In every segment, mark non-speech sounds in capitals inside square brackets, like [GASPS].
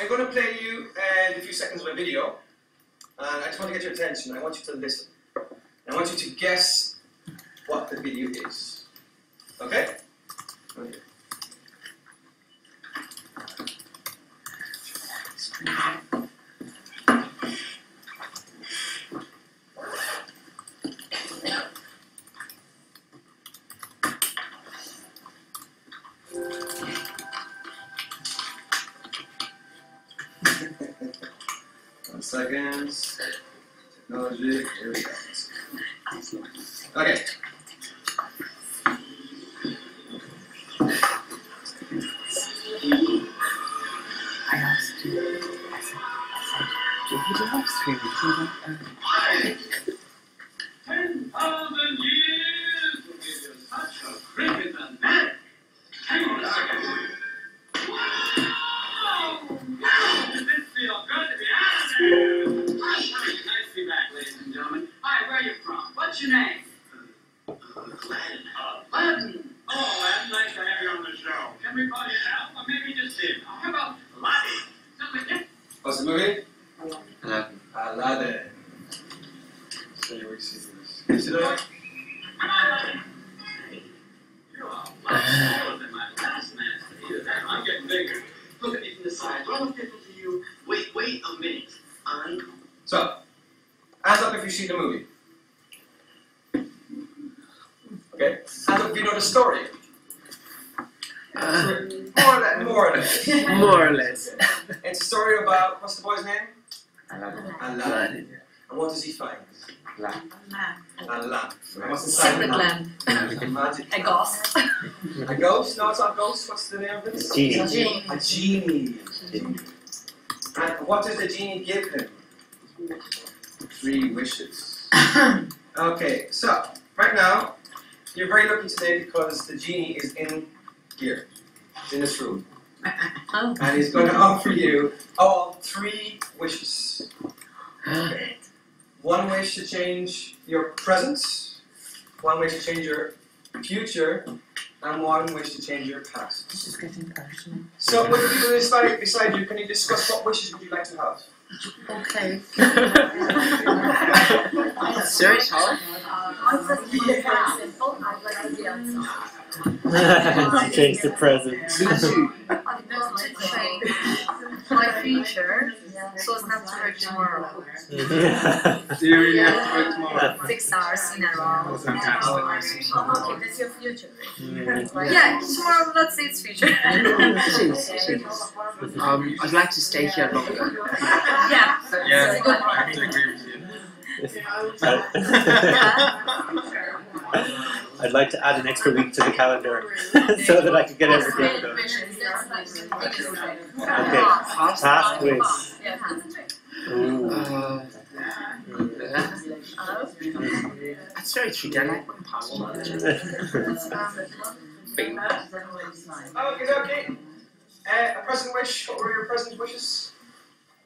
I'm going to play you uh, a few seconds of a video, and I just want to get your attention. I want you to listen. I want you to guess what the video is. Okay? okay. Show. Can we call you Al, or maybe just Tim? Oh, how about Aladdin? Something different. What's the movie? Aladdin. Aladdin. So you will see this. Can you see that? Come on, Aladdin. You're a lot smaller than my last man. I'm getting bigger. Look at me from the side. Do I look different to you? Wait, wait a minute. I'm So, hands up if you see the movie. Okay. Hands up if you know the story. Uh, More or less. More or less. more or less. It's a story about what's the boy's name? Aladdin. Aladdin. Aladdin. And what does he find? Aladdin. A lamp. And what's inside the Secret lamp? land. A magic. A ghost. A ghost? No, it's not a ghost. What's the name of it? Genie. Genie. A genie. And what does the genie give him? Three wishes. [COUGHS] Okay, so right now you're very lucky today because the genie is in here, He's in this room, Oh. [LAUGHS] and he's going to offer you all three wishes. [GASPS] One wish to change your present, one wish to change your future, and one wish to change your past. This is getting personal. So, with the people beside, beside you, can you discuss what wishes would you like to have? Okay. Sir, it's hard. Change the present. Me too. I want to change my future so as not to work tomorrow. [LAUGHS] yeah. Do you really have to work tomorrow? Six hours in a row. Fantastic. Okay, that's your future. Mm. Yeah, tomorrow, let's say it's future. [LAUGHS] Jeez, jeez. Um, I'd like to stay here longer. [LAUGHS] Yeah. Yeah, That's a good I have to agree with you. I'd like to add an extra week to the calendar [LAUGHS] so that I could get everything done. Okay. Past Past wish. Ooh. Uh, that's very tricky. I like my past one. Bing. Okay, okay. Uh, a present wish. What were your present wishes?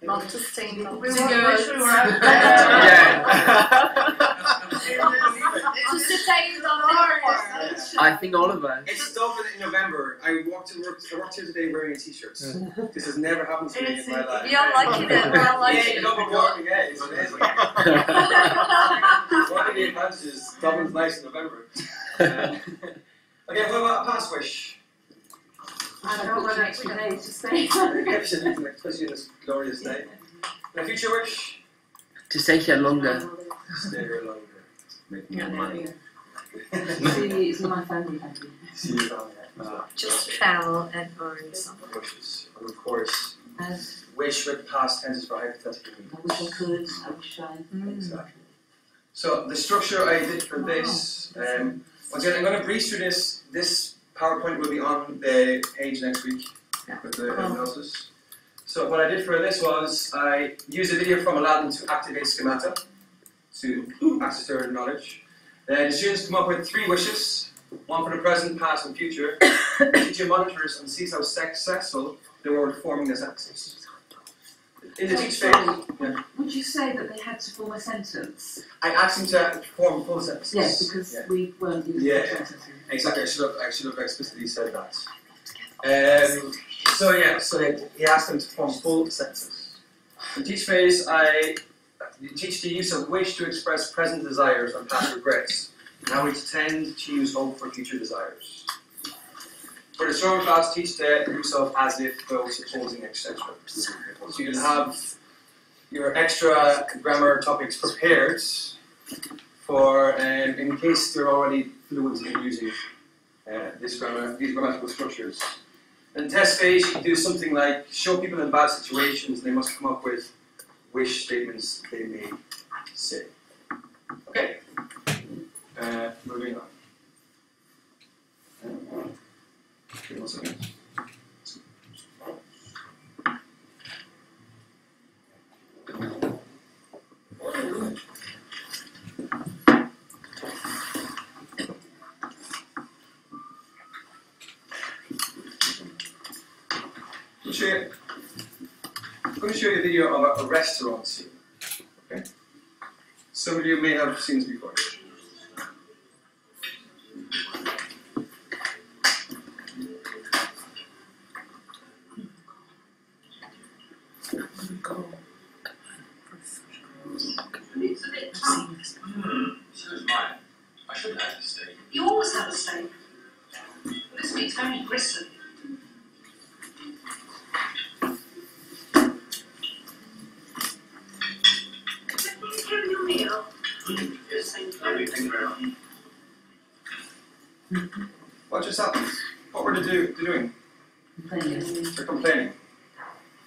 Not to stay in To stay [LAUGHS] [LAUGHS] I think all of us. It's Dublin in November. I walked to work. I walked here today wearing a t-shirt. This has never happened to me in my life. We are lucky that we are lucky. Yeah, global warming. Yeah, it's amazing. [LAUGHS] One of the advantages. Dublin's nice in November. Uh, [LAUGHS] okay, what about a past wish? I don't know whether it's today to stay. Especially in this glorious day. And a future wish? To stay here longer. Stay here longer. Make more money. See, see [LAUGHS] my family happy. See you down. Just travel and earn something. Wishes. And of course, And wish with past tenses for hypothetical I wish I could, I wish I. Exactly. So the structure I did for this, um, once again, I'm going to breeze through this. This PowerPoint will be on the page next week with the analysis. So what I did for this was I used a video from Aladdin to activate schemata to access their knowledge. Then the students come up with three wishes, one for the present, past, and future. The [COUGHS] teacher monitors and sees how successful they were with forming this axis. In the teach phase, yeah. Would you say that they had to form a sentence? I asked them to form full sentences. Yes, because Yeah. we weren't using Yeah. sentences. Exactly, I should have, I should have explicitly said that. Um, So yeah, so he asked them to form full sentences. In each phase, I teach the use of wish to express present desires and past regrets, and how we tend to use hope for future desires. For the short class, teach the use of as if, though, supposing, etc. So you can have your extra grammar topics prepared for um, in case you're already fluent in using uh, this grammar, these grammatical structures. In test phase, you can do something like show people in bad situations they must come up with wish statements they may say. Okay? Uh, moving on. Give me one second. I'll show you- I'm going to show you a video of a, a restaurant scene. Okay? Some of you may have seen this before. You always have a steak. This meat's very grisly. Is it your meal? Yes, thank you very. What just happened? What were they, do, they doing? They're complaining.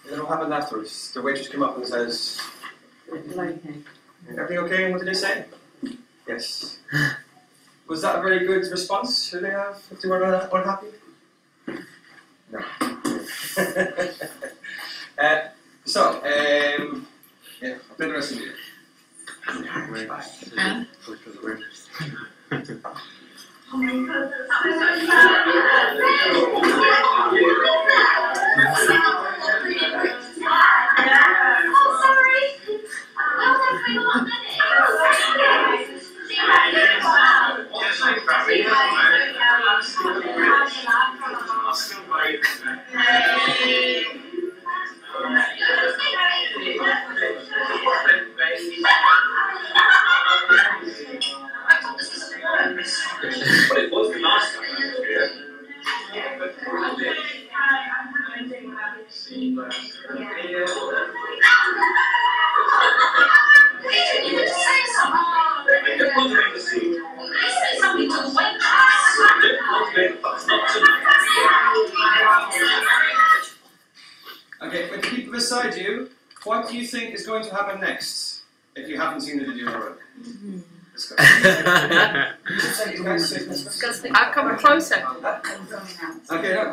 And then what happened afterwards? The waitress came up and says, Everything okay? And what did they say? Yes. [GASPS] Was that a very good response? Should they have if they were unhappy? No. [LAUGHS] uh, so, um, yeah, I'll play the rest of the video. Oh [LAUGHS]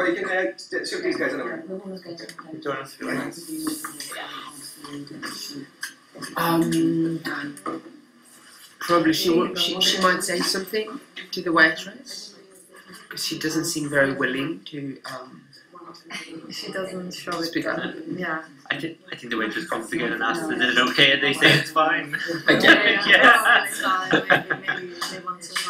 but you can uh, shoot these guys anyway. Join us if you. Um, probably she, wa- she she might say something to the waitress because she doesn't seem very willing to. Um, She doesn't show it. Speak up. Yeah. I think I think the waitress comes again and asks, "Is it okay?" And they say it's fine. Again. [LAUGHS] yeah. Maybe, maybe they want to like it. Like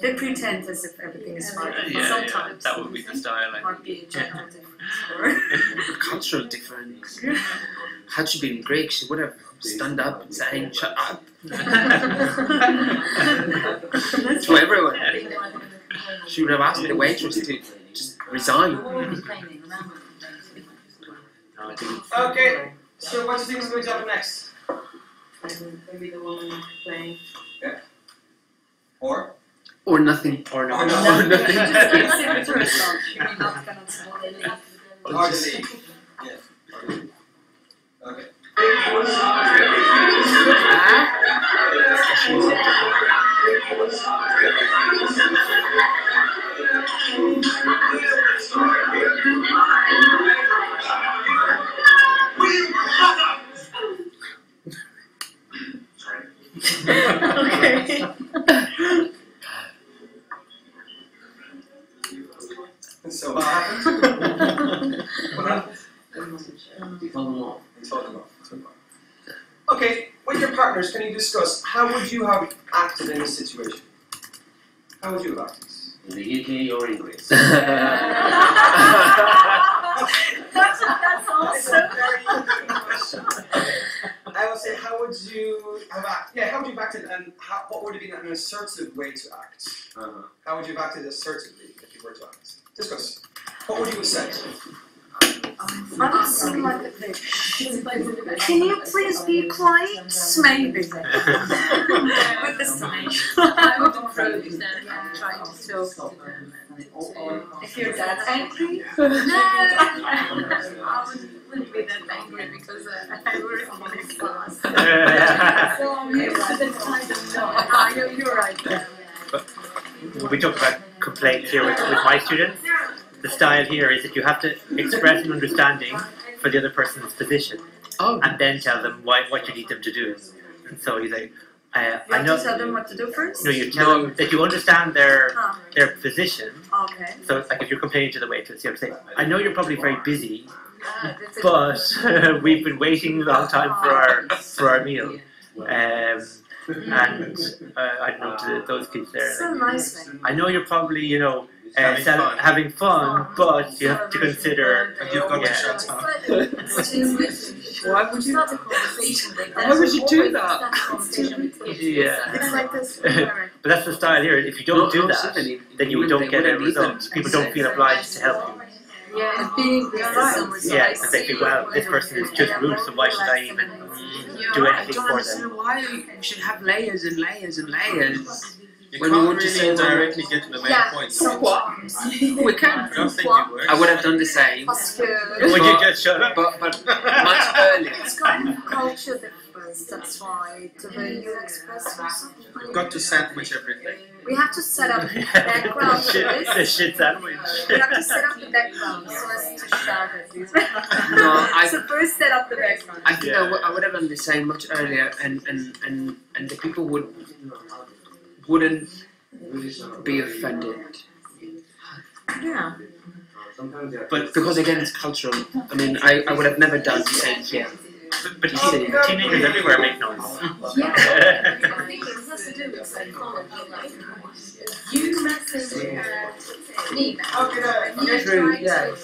they pretend as if everything is fine. Yeah, yeah, Sometimes that would be the style. I might be a general [LAUGHS] difference. Or [LAUGHS] cultural difference. [LAUGHS] Had she been Greek, she would have stand up and saying, "Shut up" to everyone. She would have asked the waitress to just resign. No, I think Okay, so what do you think is going to happen next? maybe the one playing. Yeah. Or? Or nothing. or Or [LAUGHS] not. not. Or nothing. You're not gonna tell them. Or to leave? Yes. or to. Okay. [LAUGHS] [LAUGHS] So what happened? [LAUGHS] what happened? Um, we told them off. We told them off. Okay, with your partners, can you discuss how would you have acted in this situation? How would you have acted? In the UK or in Greece? [LAUGHS] that's, that's awesome. I would say, how would you have acted? Yeah, how would you have acted, and how, what would have been an assertive way to act? Uh -huh. How would you have acted assertively if you were to act? Discuss. What would you have said? I don't seem like a bitch. Can you please be quiet? Maybe. With the sign. I would approve that I'm trying to talk to them. If your dad's angry? No, [LAUGHS] I wouldn't, wouldn't be that angry because uh, I work in this class. So I'm used to the kind of no. I know you're right there. When we talk about complaints here with, with my students, the style here is that you have to express an understanding for the other person's position Oh, and then tell them why, what you need them to do. And so you say, uh, You I have know. to tell them what to do first? No, you tell them that you understand their Huh, their position. okay. So it's like if you're complaining to the waitress, you have to say, I know you're probably very busy, Ah, but [LAUGHS] we've been waiting a long time for our for our meal. [LAUGHS] Um, and uh, I don't know to those kids there. So nice. I know you're probably, you know, uh, Having cel- fun. having fun, but you have to consider. And you've got Yeah. to shut up. [LAUGHS] Why would you- Start a conversation with Why would you do Always that? start a conversation with kids. Yeah. It's like this. [LAUGHS] But that's the style here. If you don't do that, then you don't get a result. People don't feel obliged to help you. Yeah, being the right. Yeah, because they think, well, this person is just rude, so why should I even do I anything don't for them? understand why we should have layers and layers and layers. You When we can't want to really say directly get to the main Yeah, point. sometimes. We can. I don't think it works. I would have done the same, Parce que Would you just shut up? but but much [LAUGHS] earlier. it's kind of culture difference, that's why the way you express yourself. You've got to sandwich everything. We have to set up [LAUGHS] the background for shit, the shit sandwich. We have to set up the background so as to shout at these. No, I- [LAUGHS] So first set up the background. I think I Yeah. would- I would have done the same much earlier, and and and and the people would wouldn't be offended. Yeah. But because again, it's cultural. I mean, I, I would have never done the same here. But, but you see, teenagers everywhere make noise. Yeah. [LAUGHS] to do with psychology. Like, you message uh, me now. And you True, try yeah.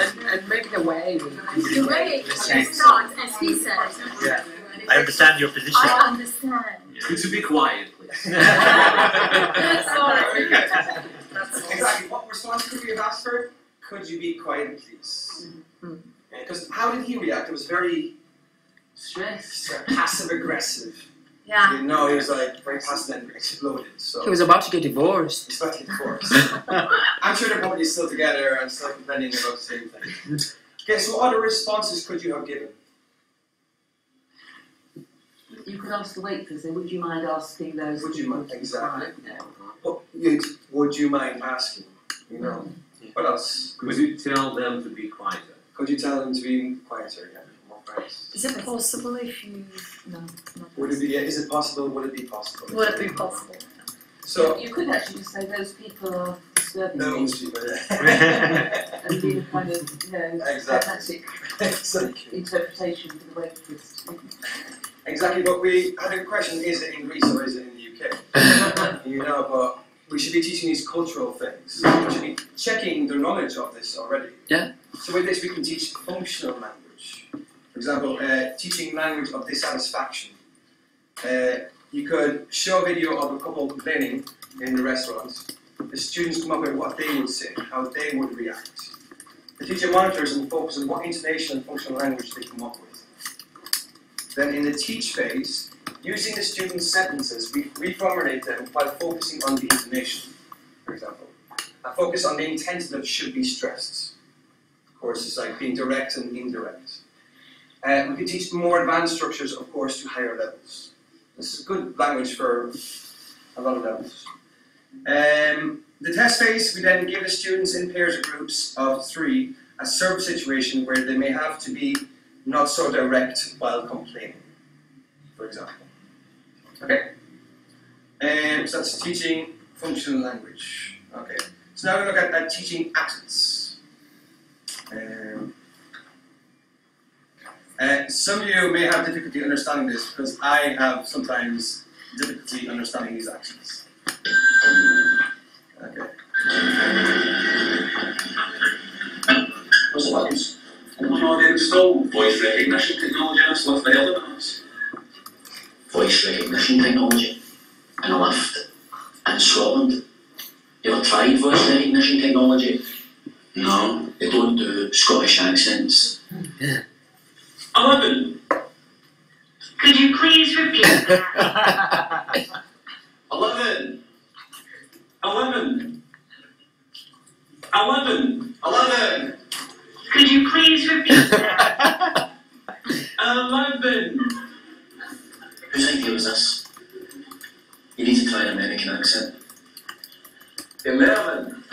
And and maybe the way The way it's not, as he said. Yeah. I understand your position. I understand. [LAUGHS] [LAUGHS] Could you be quiet, please? Sorry. Exactly. What response could we have asked for? Could you be quiet, please? Because how did he react? It was very Stress. passive aggressive. Yeah. You know, he was like very passive and exploded. So he was about to get divorced. expecting divorce. I'm sure they're probably still together and still complaining about the same thing. Okay, so what other responses could you have given? You could ask the waitress, then would you mind asking those? Would you mind? Exactly. quiet down? You'd, you mind asking? You know, mm. what else? Could you tell them to be quieter? Could you tell them to be quieter? Yeah, more friends. Is it possible if you. No, not Would it be? Yeah, is it possible? Would it be possible? Would it be possible? So You could actually just say those people are disturbing me those people. Yeah. [LAUGHS] and be a kind of, you know, Exactly. pragmatic exactly. interpretation for the waitress. Exactly. But we had a question: Is it in Greece or is it in the UK? [LAUGHS] you know, but we should be teaching these cultural things. We should be checking their knowledge of this already. Yeah. So with this, we can teach functional language. For example, uh, teaching language of dissatisfaction. Uh, you could show a video of a couple complaining in the restaurant. The students come up with what they would say, how they would react. The teacher monitors and focuses on what intonation and functional language they come up with. Then in the teach phase, using the students' sentences, we reformulate them by focusing on the intonation, for example. I focus on the intent that should be stressed. Of course, it's like being direct and indirect. Uh, we can teach more advanced structures, of course, to higher levels. This is good language for a lot of levels. Um, the test phase, we then give the students in pairs or groups of three a serve situation where they may have to be not so direct while complaining, for example. Okay? And so that's teaching functional language. Okay. So now we look at, at teaching accents. Um, uh, some of you may have difficulty understanding this because I have sometimes difficulty understanding these accents. Okay. Response. One audio install voice recognition technology and stuff the other ones. voice recognition technology in a lift in Scotland. You ever tried voice recognition technology? No, they don't do Scottish accents. Eleven. Could you please repeat that? [LAUGHS] Eleven. Eleven. Eleven. Eleven. Could you please repeat that? [LAUGHS] Eleven. Whose idea was this? You need to try an American accent. Eleven. [LAUGHS]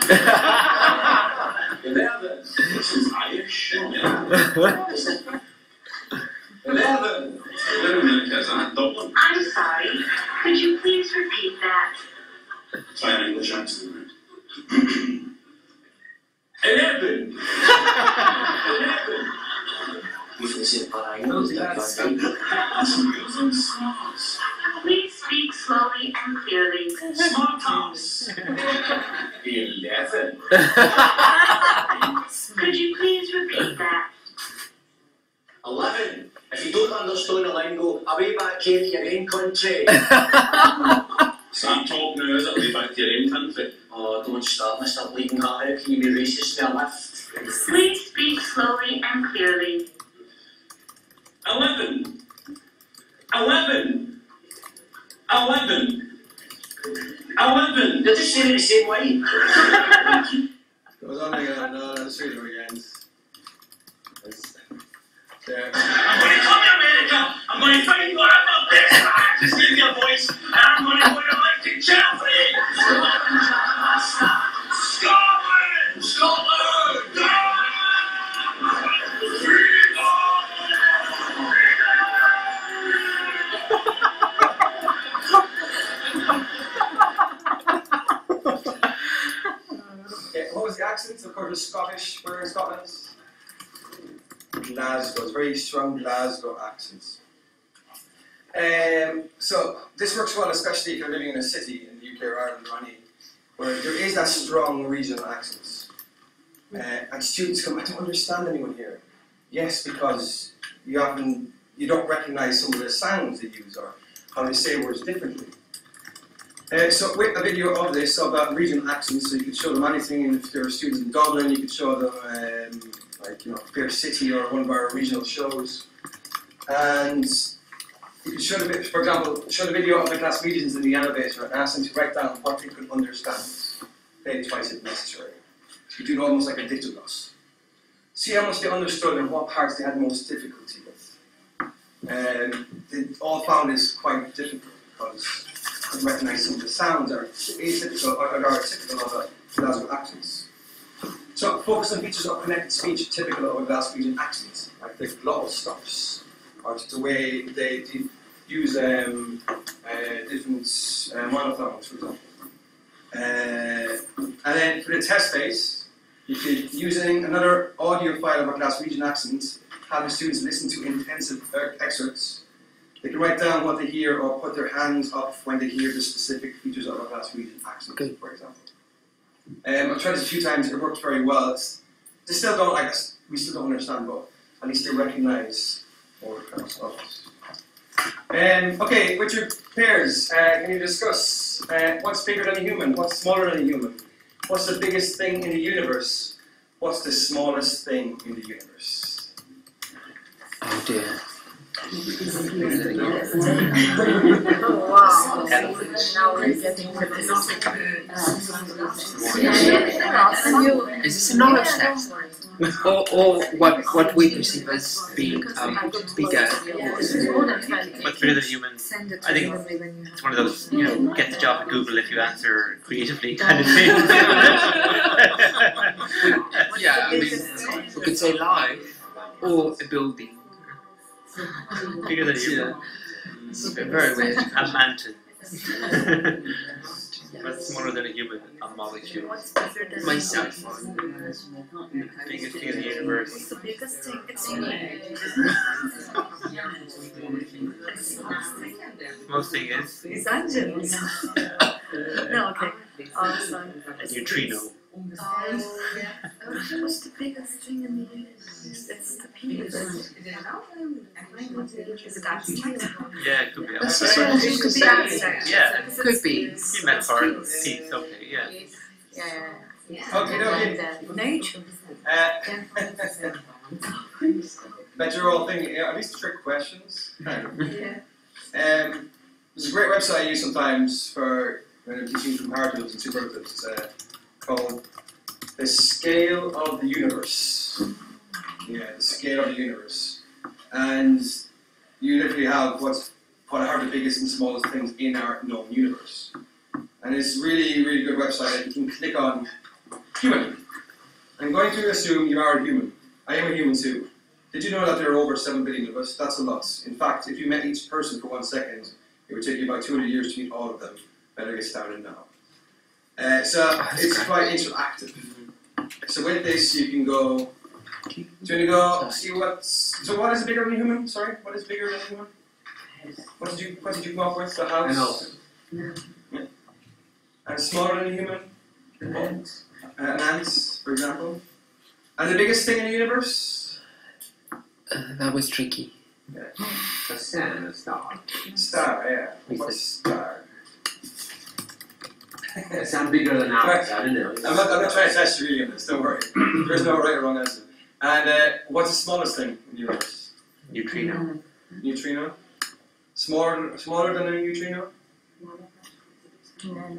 Eleven. This is Irish. Eleven. Eleven. Eleven because I'm Dublin. I'm sorry. Could you please repeat that? Try an English accent. Eleven. [LAUGHS] Eleven. You can see the parallel. Using smarts. Please speak slowly and clearly. Smart tops. [LAUGHS] Eleven. [LAUGHS] Could you please repeat that? Eleven. If you don't understand the lingo, away back here to your [LAUGHS] Scottish. Where in Scotland? Glasgow. It's very strong Glasgow accents. Um, so this works well, especially if you're living in a city in the UK or Ireland or any, where there is that strong regional accents. Uh, and students come, [LAUGHS] I don't understand anyone here. Yes, because you often you don't recognise some of the sounds they use or how they say words differently. Uh, so with a video of this about regional accents, so you could show them anything. And if there are students in Dublin, you could show them um, like you know Fair City or one of our regional shows, and you could show the for example show the video of the Glaswegians in the elevator and ask them to write down what they could understand, maybe twice if necessary. You do it almost like a dictogloss. See how much they understood and what parts they had most difficulty with. Um, they all found this quite difficult because I can recognise some of the sounds that are atypical or, are typical of a Glasgow accents. So focus on features of connected speech typical of a Glasgow region accent, like the glottal stops, or the way they use um, uh, different uh, monophthongs, for example. Uh, and then for the test phase, you could using another audio file of a Glasgow region accent, have the students listen to intensive er- excerpts they can write down what they hear or put their hands up when they hear the specific features of a Glaswegian accent, Okay. for example. Um, I've tried this a few times, it worked very well. It's, they still don't like us, we still don't understand, but at least they kind of stuff. Um, okay, with your pairs, uh, can you discuss uh, what's bigger than a human? What's smaller than a human? What's the biggest thing in the universe? What's the smallest thing in the universe? Oh dear. Wow. Now we're getting to the Is this a knowledge test? Or, or what, what we perceive as being um, bigger or smaller? What's bigger than human? I think it's one of those, you know, get the job at Google if you answer creatively kind of thing. [LAUGHS] Yeah, I mean, we could say life or a building. Bigger than human. Yeah. It's very weird. A mountain. [LAUGHS] What's smaller than a human? A molecule. My cell phone. Biggest thing in the universe. the biggest thing? It's unique. [LAUGHS] Most thing is It's engines. [LAUGHS] no, okay. Oh, awesome. neutrino. What's the biggest thing in the universe? It's the penis. Is it abstract? Yeah, it could be. That's outside. just what I was Could be saying. abstract. Yeah. Could be. You meant for peace, okay, yeah. Yeah. Okay, okay. Nature. [LAUGHS] Uh, but you're all thinking, are these trick questions? Kind of. Yeah. Um, there's a great website I use sometimes for when I'm teaching comparatives and superlatives. It's uh, called The Scale of the Universe. Yeah, the scale of the universe. And you literally have what's what are the biggest and smallest things in our known universe. And it's really, really good website that you can click on human. I'm going to assume you are a human. I am a human too. Did you know that there are over 7 billion of us? That's a lot. In fact, if you met each person for one second, it would take you about 200 years to meet all of them. Better get started now. Uh, so that's it's great. quite interactive. So with this, you can go. Do you want to go see what's. So what is bigger than a human? Sorry, what is bigger than a human? What did you What did you come up with? The house. An elephant. Yeah. And smaller than a human. An Uh, an ant, for example. And the biggest thing in the universe. Uh, that was tricky. A sun, a star. Star, yeah. We What's star? It sounds bigger than ours, I don't know. I'm not, I'm not trying to test you really on this, don't worry. [CLEARS THROAT] There's no right or wrong answer. And uh, what's the smallest thing in the universe? Neutrino. Neutrino? Smaller, smaller than a neutrino?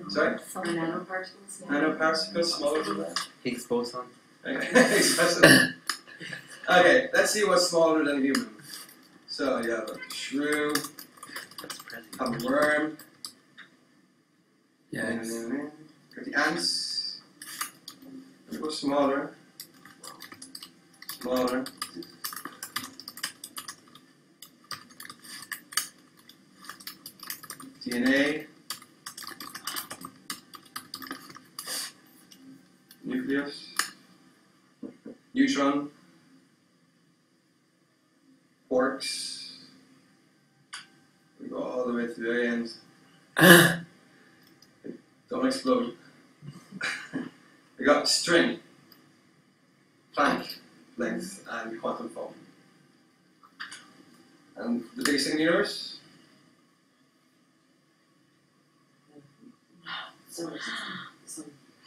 Sorry? Nanoparticles. Nanoparticles, smaller than that? Higgs boson. Okay, [LAUGHS] okay, let's see what's smaller than a human. So you have a shrew, That's present. have a worm, Yes. and the ants. Go smaller. Smaller. DNA. Nucleus. Neutron. Quarks. We go all the way to the very end. Don't explode. we got string, Planck length, and quantum foam. And the biggest thing in the universe?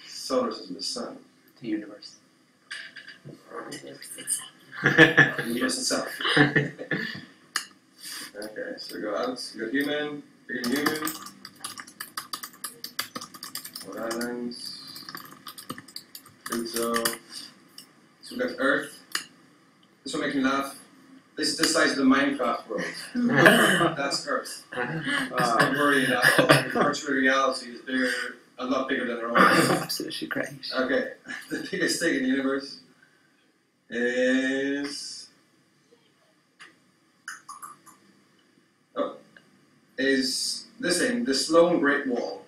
Solar system, the sun. The universe. The universe itself. Okay, so we go out, we got human, bigger than human. Rhode Islands. Pluto. So we got Earth. This will make me laugh. This is the size of the Minecraft world. That's Earth. Uh, Don't worry at all. Virtual reality is bigger, a lot bigger than our [COUGHS] own. Absolutely great. Okay, [LAUGHS] the biggest thing in the universe is oh, is this thing, the Sloan Great Wall,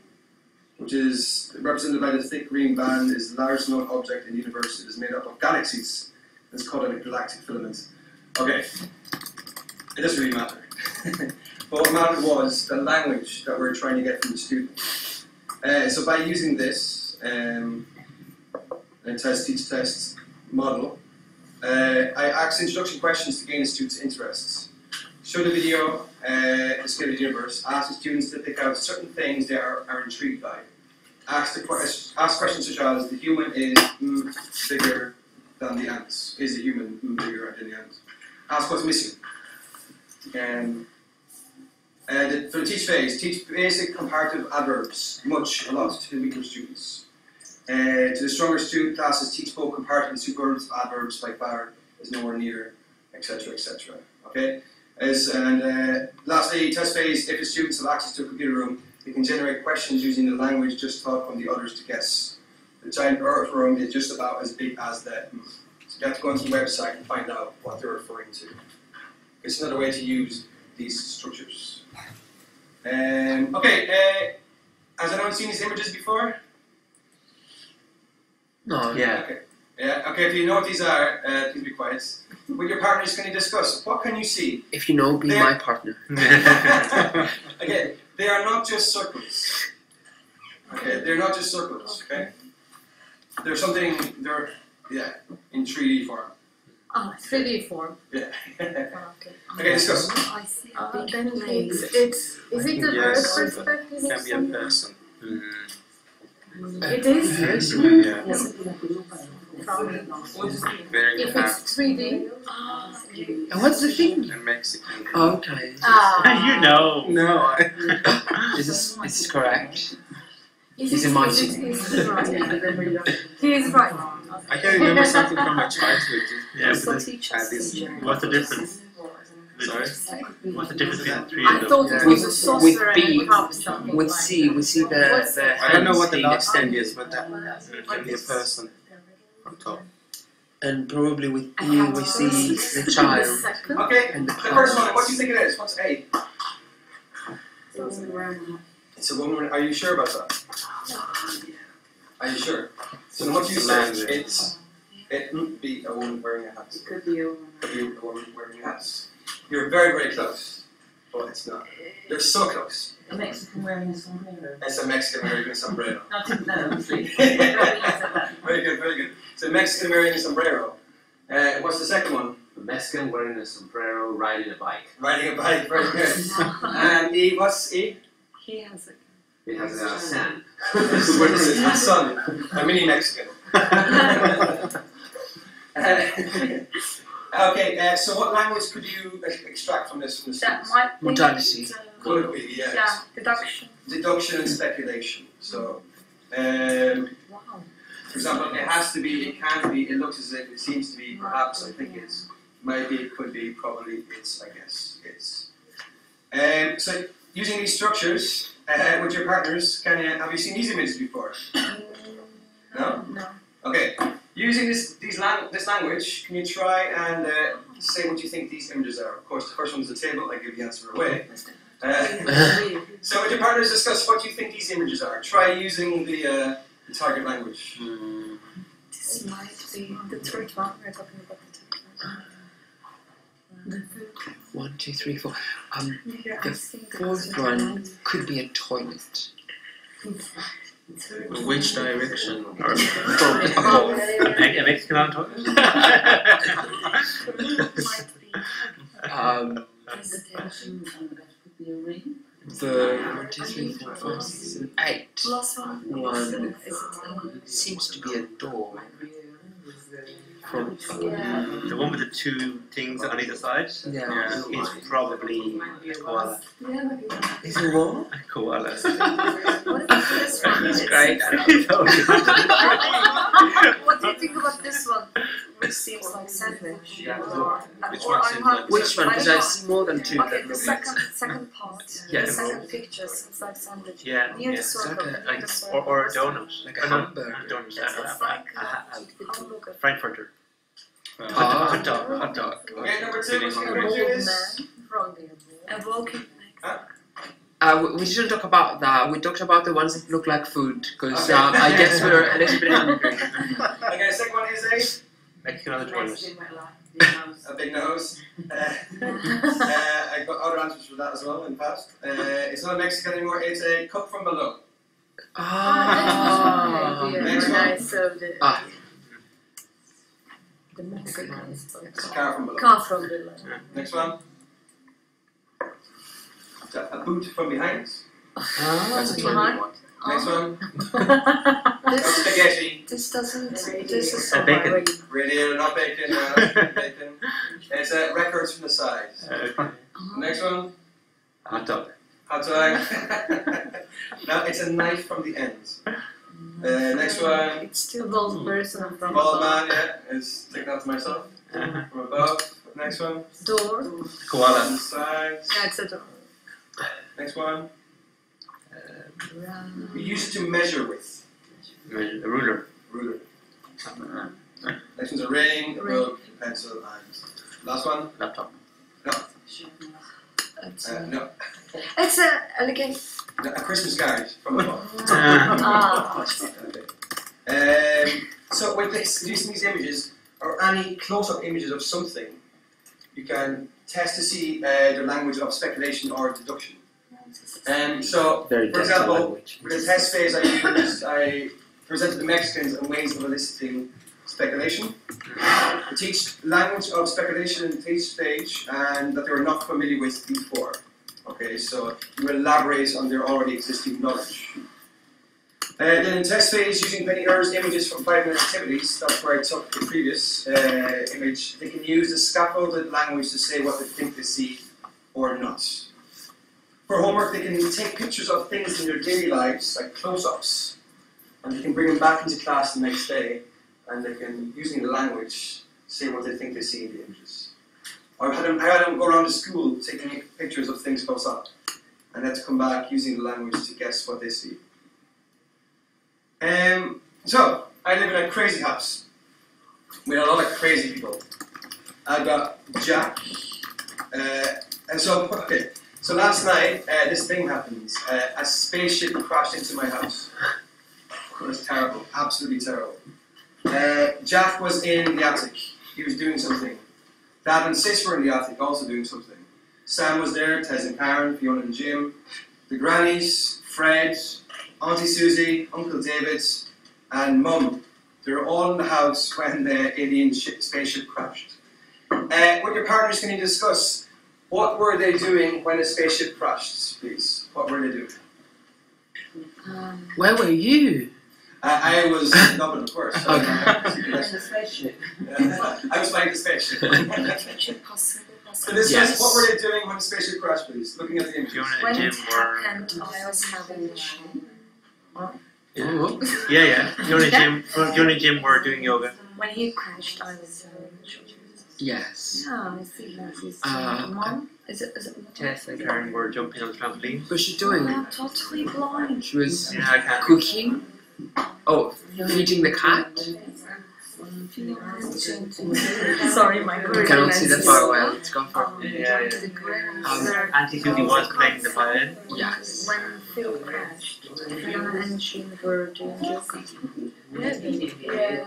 which is represented by the thick green band, is the largest known object in the universe. It is made up of galaxies. It's called a galactic filament. Okay, it doesn't really matter. but [LAUGHS] what mattered was the language that we're trying to get from the student. Uh, so by using this, um, test teach test model. Uh, I ask introduction questions to gain the students' interests. Show the video, uh, of the universe. Ask the students to pick out certain things they are, are intrigued by. Ask the que- ask questions such as the human is mm, bigger than the ants. Is the human mm, bigger than the ants? Ask what's missing. Um, uh, the, for the teach phase, teach basic comparative adverbs, much, a lot, to the weaker students. Uh, to the stronger student classes, teach both comparative and superlative adverbs like bar is nowhere near, etc., etc. Okay. As, and uh, lastly, test phase. If the students have access to a computer room, they can generate questions using the language just taught from the others to guess. The giant Earth room is just about as big as that. So you have to go onto the website and find out what they're referring to. It's another way to use these structures. Um, okay. Uh, has anyone seen these images before? No. Yeah. Okay. Yeah. Okay. If you know what these are, uh, please be quiet. With your partners, can you discuss what can you see? If you know, be There- my partner. [LAUGHS] Again, they are not just circles. Okay, they're not just circles. Okay. They're something. They're yeah in 3D form. Oh, 3D form. Yeah. [LAUGHS] Okay. okay, discuss. I see. Uh, then it's, it's, is it the Yes. verb perspective? It can be a person. It is? Yeah. Wearing If a it's 3D? And what's the thing? a Mexican. Okay. Ah. [LAUGHS] you know. No, I. [LAUGHS] Is this, is this correct? Is He's it- imagining. is it- is right? He is right. I can remember something from my childhood. Yeah, So but teach Had us. this. what's the difference? Sorry. What's the difference between three I of them? thought it With- was a saucer with and B, a With C, we see the, the I don't know what the last thing extended. is, but that can be a person on top. And probably with I E, have we see see the child. second. Okay. And the The first one. What do you think it is? What's A? It's a woman. Are you sure about that? Are you sure? So what you said, it's it could be a woman wearing a hat. It could be a woman. Could be a woman wearing a hat. You're very very close, but it's not. You're so close. a Mexican wearing a sombrero. It's a Mexican wearing a sombrero. I didn't know, obviously. very good, very good. It's a Mexican wearing a sombrero. Uh, what's the second one? A Mexican wearing a sombrero riding a bike. Riding a bike. Very [LAUGHS] good. [LAUGHS] And E. What's E? He has a It has a sand. a son, a mini Mexican. [LAUGHS] [LAUGHS] Okay, uh, so what language could you extract from this? From this That might be. Modality. uh, Could be, yes. Yeah, deduction. Deduction and speculation. So, um, Wow. for example, it has to be, it can be, it looks as if, it seems to be, perhaps, I think it's, maybe, it could be, probably, it's, I guess, it's. Um, so, using these structures uh, with your partners, can you, have you seen these images before? No? No. Okay, using this these lang- this language, can you try and uh, say what you think these images are? Of course, the first one is the table. I give the answer away. Uh, [LAUGHS] so, with your partners, discuss what you think these images are. Try using the, uh, the target language. This might be the third one. We're talking about the third one. One, two, three, four. Um, You're The asking the fourth one could be a toilet. Which direction? Or Probably. A a Mexican on toilet? might be. Um, Hesitation and that could be a ring. the one, two, three, four, five, six, seven, eight Plus one. One. Is it, seems to be a door. From the one with the two things on either side Yeah. is probably a koala. Is it what? A koala. what is this one? That's great. [LAUGHS] what do you think about this one? Which seems like sandwich. Yeah. Or, Which or one seems like Which one? Because I don't see more than two. know. Okay, the second, second part. [LAUGHS] Yeah. The second picture seems like sandwich. Yeah, Near yeah. the circle. Like a- Like, or, or a donut. Like a Oh, hamburger. not a donut. It's, a- a- it's like a- a- uh, a hamburger. Frankfurter. Uh. Hot dog. Hot dog. Okay, number two. Feeling What's hungry. going An to do old this? man. Wrong. A walking Uh, we, we didn't talk about that. We talked about the ones that look like food, because Okay. uh, I guess we're a little bit hungry. [LAUGHS] Okay, second one is Mexican on the toilet. Mexican with a, a big nose. Uh, uh, I got other answers for that as well in the past. Uh, it's not a Mexican anymore, it's a cup from below. Ah. Next one. Nice of the. Ah. The Mexican is It's car from below. Come from the Next one. A, a boot from behind. Ah. behind. Next one. [LAUGHS] This, Spaghetti. this doesn't. This is so bacon. worrying. Radiator, not bacon. No, [LAUGHS] bacon. It's uh, records from the side. Uh, Next one. hot dog. Hot dog. [LAUGHS] no, it's a knife from the end. Uh, next one. It's still bald person from Bald above. man, yeah, is taking out to myself Uh-huh. from above. Next one. Door. Koala. the sides. Yeah, it's a door. Next one. We use it to measure with. A ruler. Ruler. Next one's a ring, a Ring. book, pencil, and last one. Laptop. It's, Uh, a, no, it's a alligator. No, a Christmas card from above. [LAUGHS] Ah. [LAUGHS] Um, so with this, using these images or any close-up images of something, you can test to see uh, the language of speculation or deduction. Um, so Very For example, language. for the test phase, I used I presented the Mexicans and ways of eliciting speculation. I teach language of speculation in each stage and that they were not familiar with before. Okay, so you elaborate on their already existing knowledge. Uh, then in test phase, using Penny Ur's images from five minute activities, that's where I took the previous uh, image, they can use the scaffolded language to say what they think they see or not. For homework, they can take pictures of things in their daily lives, like close ups, and they can bring them back into class the next day, and they can, using the language, say what they think they see in the images. I had them, I had them go around the school taking pictures of things close up, and had to come back using the language to guess what they see. Um, so, I live in a crazy house with a lot of crazy people. I've got Jack, uh, and so, okay, so last night, uh, this thing happened. Uh, a spaceship crashed into my house. It was terrible, absolutely terrible. Uh, Jack was in the attic. He was doing something. Dad and Sis were in the attic, also doing something. Sam was there, Tez and Karen, Fiona and Jim. The grannies, Fred, Auntie Susie, Uncle David, and Mum. They were all in the house when the alien ship, spaceship crashed. Uh, with your partners, can you discuss what were they doing when the spaceship crashed, please? What were they doing? Um, Where were you? Uh, I was in Dublin, of course. Okay. In the spaceship. I was flying the spaceship. possible, so possible. this Yes. was, what were they doing when the spaceship crashed, please? Looking at the images. When it happened, I was having a show. Oh, Yeah, yeah. Fiona and Jim, Fiona and Jim were doing yoga. When he crashed, I was having a show. yes. Yeah, I see that. Is Uh, mom? Is it? Is it? Tess and Karen were jumping on the trampoline. What's she doing? I'm totally blind. She was Yeah, I can't. cooking. Oh, feeding the cat. Sorry, my You cannot see that far away. It's gone far. Yeah, yeah. Um, Auntie Susie was playing the violin. Yes. When Phil crashed, Fiona and Jim were doing yoga.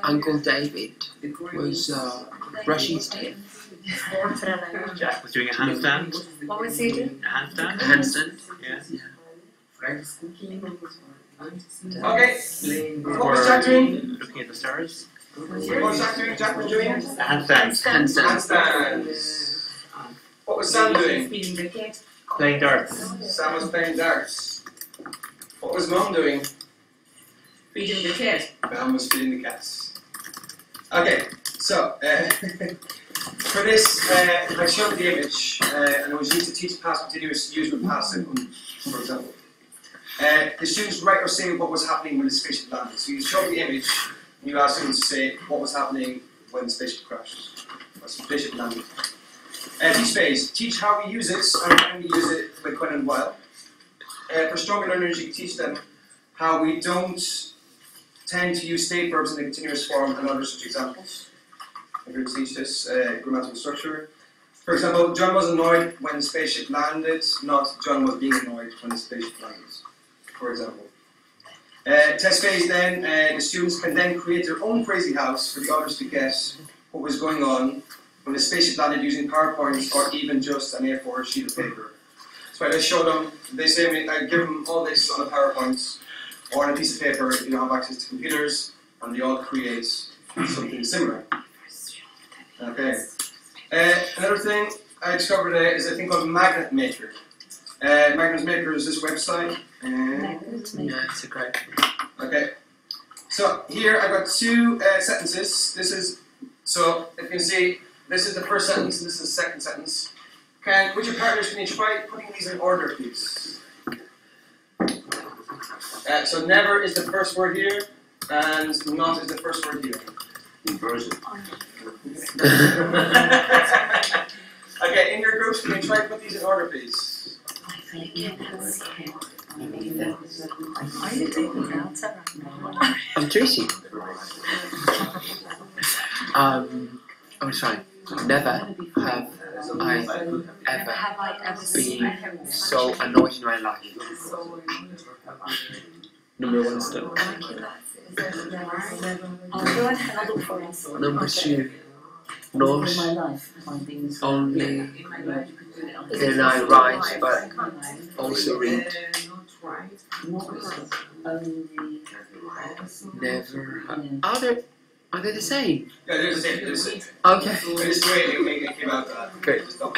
Uncle David was uh, brushing his teeth. Jack was doing a handstand. What was he doing? A handstand. A handstand. Yeah. Okay. What was Jack doing? Looking at the stars. What was Jack doing? Jack was doing A handstand. Handstand. handstands. What was Sam doing? Playing darts. Sam was playing darts. What was Mum doing? Feeding the cat. Mum was feeding the cats. Okay, so uh, for this, uh, I showed the image, uh, and it was used to teach past continuous use with past simple, for example. Uh, the students write or say what was happening when the spaceship landed. So you show the image, and you ask them to say what was happening when the spaceship crashed, or spaceship landed. Uh, teach phase. Teach how we use it and when we use it with when and while. Uh, for stronger learners, you teach them how we don't tend to use state verbs in the continuous form and other such examples. Going to teach this uh, grammatical structure. For example, John was annoyed when the spaceship landed, not John was being annoyed when the spaceship landed, for example. Uh, test phase then, uh, the students can then create their own crazy house for the others to guess what was going on when the spaceship landed using PowerPoints or even just an A4 sheet of paper. So I just show them, they say I give them all this on a PowerPoint or on a piece of paper you don't have access to computers, and they all create something similar. Okay. Uh, another thing I discovered uh, is a thing called Magnet Maker. Uh, Magnet Maker is this website. Uh, Yeah, it's a great. Okay. So here I've got two uh, sentences. This is so if you can see this is the first sentence and this is the second sentence. Can with your partners can you try putting these in order, please? Uh, so never is the first word here, and not is the first word here. Inversion. [LAUGHS] okay, in your groups, can you try to put these in order, please? I'm Tracy. Um, oh, sorry. Never have I ever been so annoyed in my life. Number one step. Number two. Not only can I write, but also read. Not only. Never. Yeah. Are they? Are they the same? Yeah, they're the same. They're the same. Okay. I just the way it, it, it came out. Uh, Good. just double.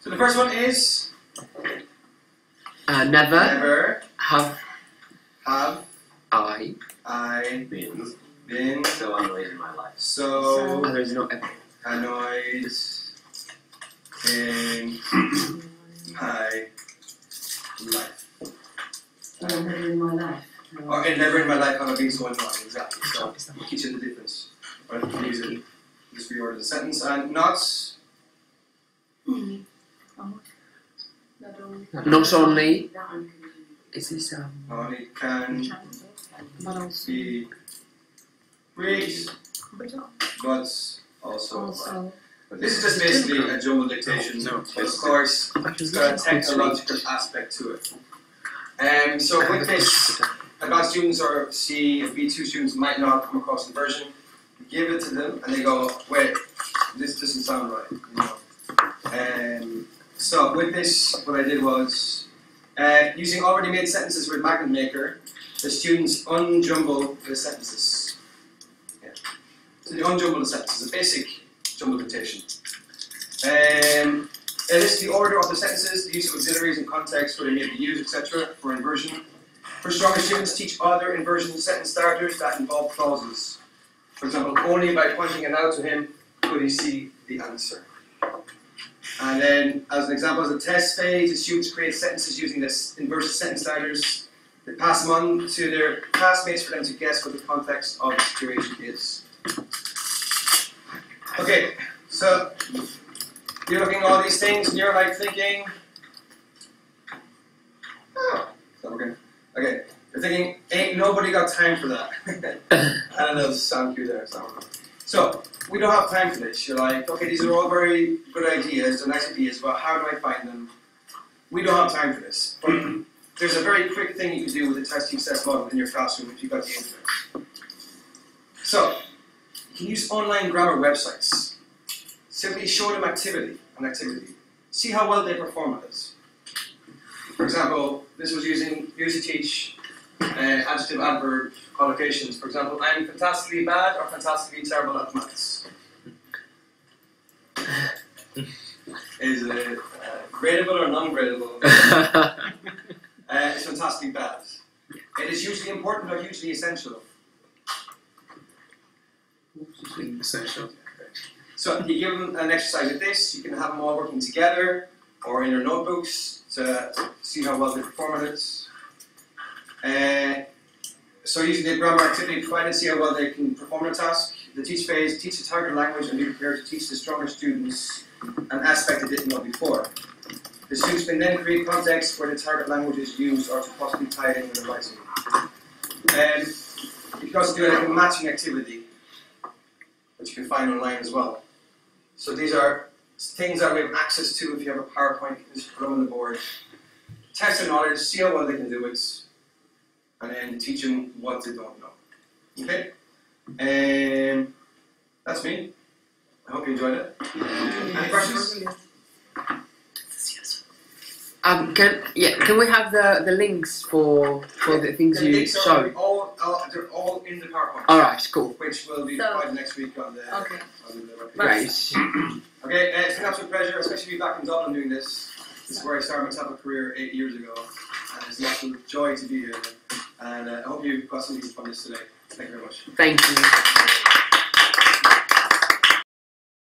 So the first one is Uh, never never have have I. I Been been so annoyed in my life. so Oh, there's no. ever. annoyed in [CLEARS THROAT] my life. Oh, never in my life. Or in never in my life have I been so annoyed. Exactly. So we'll teach you the difference. Right? We'll use it. Just reorder the sentence and not Not only. Is this um? only can be great, but also. This is just basically a jumble dictation, No, of course, it's got a technological aspect to it. Um, so with this, advanced students or C and B2 students might not come across inversion. Give it to them and they go, wait, this doesn't sound right. You know? um, so with this, what I did was, uh, using already made sentences with Magnet Maker, the students unjumble the sentences. Yeah. So they unjumble the sentences, a basic jumble dictation. Um, is the order of the sentences, the use of auxiliaries and context where they may be used, etc. for inversion. For stronger students, teach other inversion sentence starters that involve clauses. For example, only by pointing it out to him could he see the answer. And then, as an example, as a test phase, the students create sentences using this inverted sentence starters. They pass them on to their classmates for them to guess what the context of the situation is. Okay, so you're looking at all these things and you're like thinking, oh, not working. Okay, you're thinking, ain't nobody got time for that. [LAUGHS] I don't know, the sound cue there, working. So, we don't have time for this. You're like, okay, these are all very good ideas, they're nice ideas, but how do I find them? We don't have time for this. But there's a very quick thing you can do with the testing success model in your classroom if you've got the internet. So, can use online grammar websites. Simply show them activity, an activity. See how well they perform at this. For example, this was using used to teach uh, adjective adverb collocations. For example, I'm fantastically bad or fantastically terrible at maths. Is it uh, gradable or non-gradable? [LAUGHS] Uh, it's fantastically bad. It is usually important or hugely essential. Essential. So you give them an exercise like this, you can have them all working together or in their notebooks to see how well they perform at it. Uh, so using the grammar activity provided, see how well they can perform the task. The teach phase, teach the target language and be prepared to teach the stronger students an aspect they didn't know before. The students can then create context where the target language is used or to possibly tie it in with the writing. And you can also do a matching activity that you can find online as well. So these are things that we have access to if you have a PowerPoint, you can just put them on the board. Test their knowledge, see how well they can do it, and then teach them what they don't know. Okay? And that's me. I hope you enjoyed it. Any questions? Um, can yeah, can we have the, the links for for the things The you links are showed? all, all, they're all in the PowerPoint, All right, cool, which will be So- provided next week on the, Okay. on the webpage. great. [CLEARS THROAT] Okay, uh, it's an absolute pleasure, especially to be back in Dublin doing this. This is where I started my TEFL career eight years ago, and it's an absolute joy to be here. And uh, I hope you got something from this today. Thank you very much. Thank you.